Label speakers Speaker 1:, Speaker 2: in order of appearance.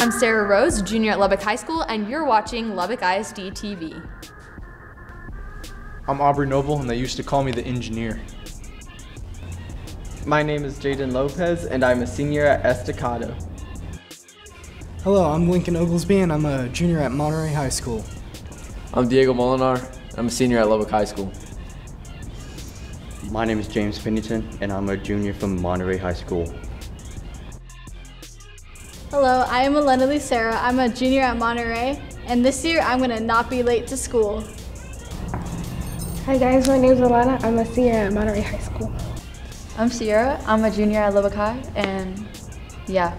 Speaker 1: I'm Sarah Rose, junior at Lubbock High School, and you're watching Lubbock ISD TV.
Speaker 2: I'm Aubrey Noble, and they used to call me the engineer.
Speaker 3: My name is Jaden Lopez, and I'm a senior at Estacado.
Speaker 4: Hello, I'm Lincoln Oglesby, and I'm a junior at Monterey High School.
Speaker 5: I'm Diego Molinar. I'm a senior at Lubbock High School.
Speaker 6: My name is James Pennington, and I'm a junior from Monterey High School.
Speaker 7: Hello, I am Elena Lucera. I'm a junior at Monterey, and this year I'm going to not be late to school.
Speaker 8: Hi guys, my name is Alana. I'm a senior at Monterey High School.
Speaker 9: I'm Sierra. I'm a junior at Lubbock High, and yeah,